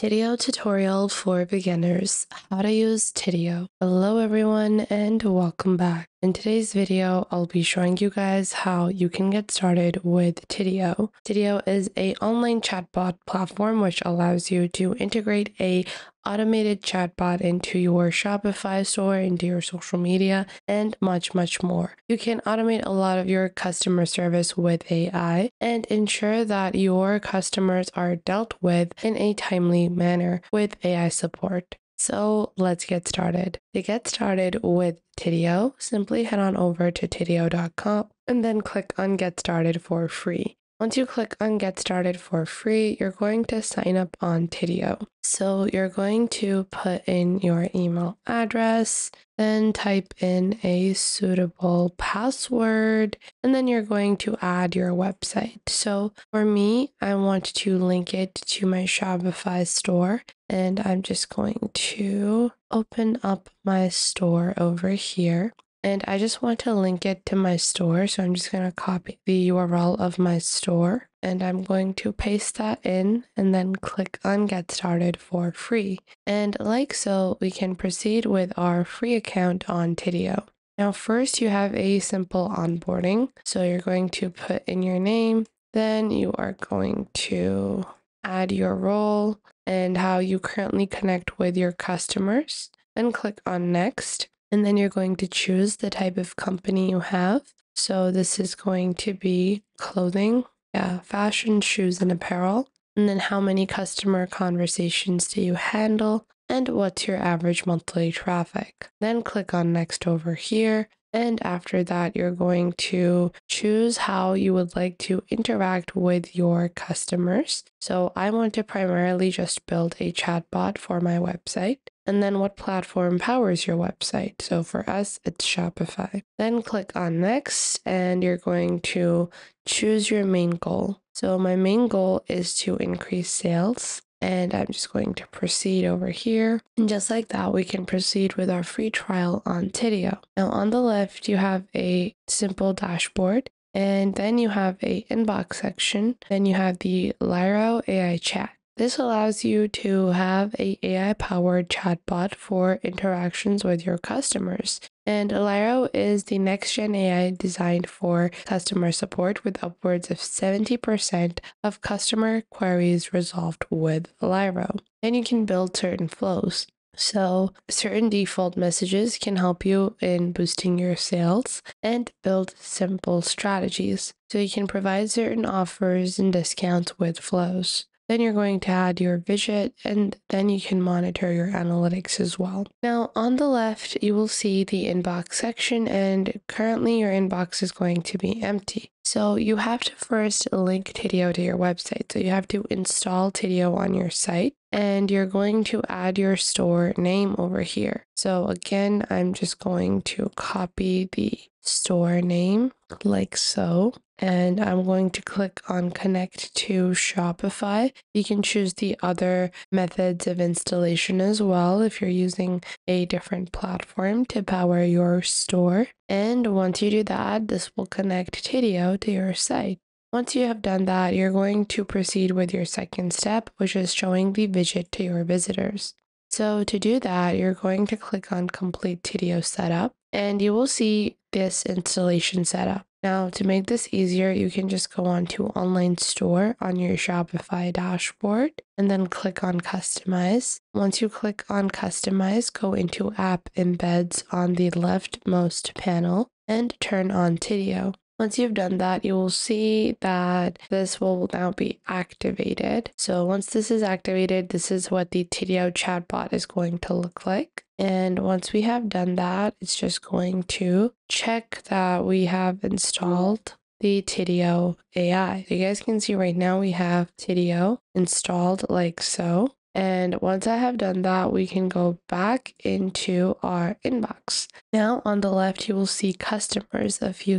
Tidio tutorial for beginners, how to use Tidio. Hello everyone and welcome back. In today's video, I'll be showing you guys how you can get started with Tidio. Tidio is a online chatbot platform which allows you to integrate a automated chatbot into your Shopify store, into your social media, and much, much more. You can automate a lot of your customer service with AI and ensure that your customers are dealt with in a timely manner with AI support. So let's get started. To get started with Tidio, simply head on over to tidio.com and then click on Get Started for free. Once you click on Get Started for free, you're going to sign up on Tidio. So you're going to put in your email address, then type in a suitable password, and then you're going to add your website. So for me, I want to link it to my Shopify store, and I'm just going to open up my store over here and I just want to link it to my store. So I'm just going to copy the URL of my store and I'm going to paste that in and then click on get started for free. And like so, we can proceed with our free account on Tidio. Now, first you have a simple onboarding. So you're going to put in your name, then you are going to add your role and how you currently connect with your customers. Then click on next. And then you're going to choose the type of company you have. So this is going to be clothing, yeah, fashion, shoes, and apparel. And then how many customer conversations do you handle? And what's your average monthly traffic? Then click on next over here. And after that, you're going to choose how you would like to interact with your customers. So I want to primarily just build a chatbot for my website and then what platform powers your website. So for us, it's Shopify. Then click on next and you're going to choose your main goal. So my main goal is to increase sales and I'm just going to proceed over here. And just like that, we can proceed with our free trial on Tidio. Now on the left, you have a simple dashboard and then you have a inbox section. Then you have the Lyro AI chat. This allows you to have a AI powered chatbot for interactions with your customers. And Lyro is the next gen AI designed for customer support with upwards of 70% of customer queries resolved with Lyro. And you can build certain flows. So, certain default messages can help you in boosting your sales and build simple strategies. So, you can provide certain offers and discounts with flows. Then you're going to add your widget and then you can monitor your analytics as well. Now on the left, you will see the inbox section and currently your inbox is going to be empty. So you have to first link Tidio to your website. So you have to install Tidio on your site and you're going to add your store name over here. So again, I'm just going to copy the store name like so and I'm going to click on connect to Shopify. You can choose the other methods of installation as well if you're using a different platform to power your store. And once you do that, this will connect Tidio to your site. Once you have done that, you're going to proceed with your second step, which is showing the widget to your visitors. So to do that, you're going to click on complete Tidio setup and you will see this installation setup. Now, to make this easier, you can just go on to online store on your Shopify dashboard and then click on customize. Once you click on customize, go into app embeds on the leftmost panel and turn on Tidio. Once you've done that, you will see that this will now be activated. So once this is activated, this is what the Tidio chatbot is going to look like. And once we have done that, it's just going to check that we have installed the Tidio AI. You guys can see right now we have Tidio installed like so. And once I have done that, we can go back into our inbox. Now on the left, you will see customers a few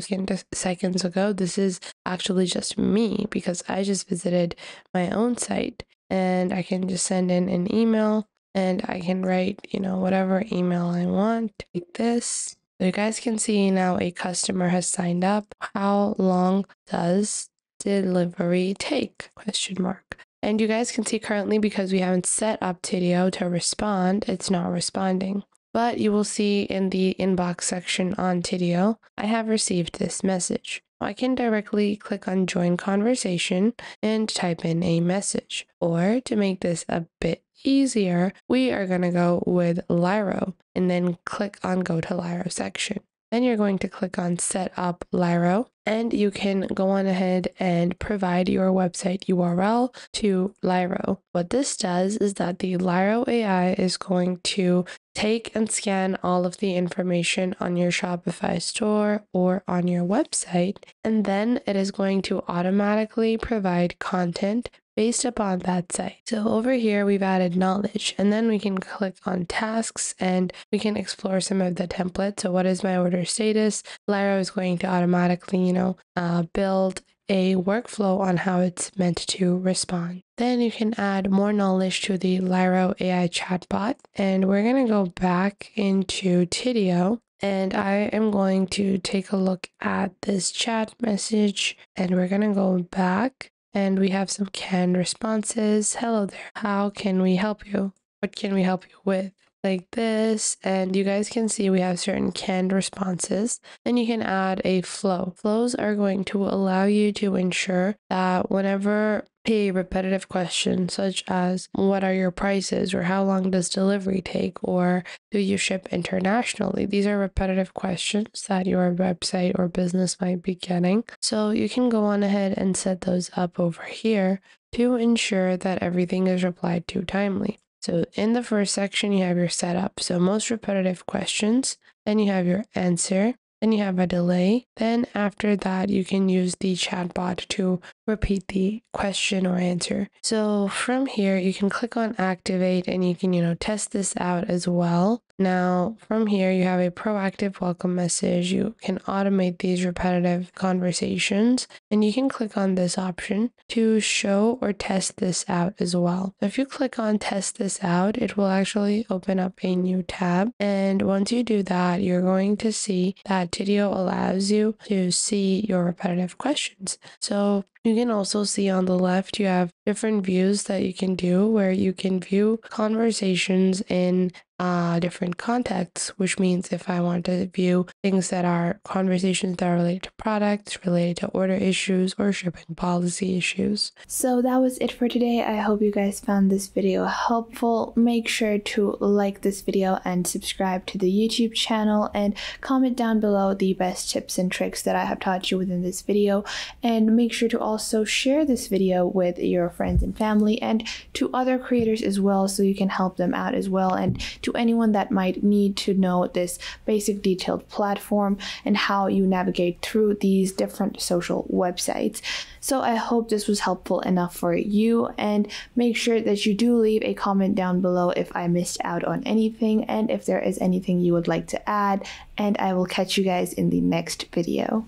seconds ago. This is actually just me because I just visited my own site and I can just send in an email and I can write, you know, whatever email I want like this. So you guys can see now a customer has signed up. How long does delivery take? Question mark. And you guys can see currently because we haven't set up Tidio to respond, it's not responding. But you will see in the inbox section on Tidio, I have received this message. I can directly click on join conversation and type in a message. Or to make this a bit easier, we are going to go with Lyro and then click on go to Lyro section. Then you're going to click on set up Lyro and you can go on ahead and provide your website URL to Lyro. What this does is that the Lyro AI is going to take and scan all of the information on your Shopify store or on your website, and then it is going to automatically provide content based upon that site. So over here, we've added knowledge and then we can click on tasks and we can explore some of the templates. So what is my order status? Lyro is going to automatically, you know, uh, build a workflow on how it's meant to respond. Then you can add more knowledge to the Lyro AI chatbot. And we're going to go back into Tidio and I am going to take a look at this chat message and we're going to go back and we have some canned responses. Hello there. How can we help you? What can we help you with? Like this, and you guys can see we have certain canned responses. Then you can add a flow. Flows are going to allow you to ensure that whenever a repetitive question such as what are your prices? or how long does delivery take? or do you ship internationally? These are repetitive questions that your website or business might be getting. So you can go on ahead and set those up over here to ensure that everything is replied to timely so in the first section you have your setup so most repetitive questions then you have your answer then you have a delay. Then after that, you can use the chatbot to repeat the question or answer. So from here, you can click on activate and you can, you know, test this out as well. Now, from here, you have a proactive welcome message. You can automate these repetitive conversations, and you can click on this option to show or test this out as well. If you click on test this out, it will actually open up a new tab. And once you do that, you're going to see that Tidio allows you to see your repetitive questions. So you can also see on the left, you have different views that you can do where you can view conversations in uh, different contexts, which means if I want to view things that are conversations that are related to products, related to order issues, or shipping policy issues. So that was it for today. I hope you guys found this video helpful. Make sure to like this video and subscribe to the YouTube channel and comment down below the best tips and tricks that I have taught you within this video. And make sure to also share this video with your friends and family and to other creators as well so you can help them out as well and to anyone that might need to know this basic detailed platform and how you navigate through these different social websites. So I hope this was helpful enough for you and make sure that you do leave a comment down below if I missed out on anything and if there is anything you would like to add and I will catch you guys in the next video.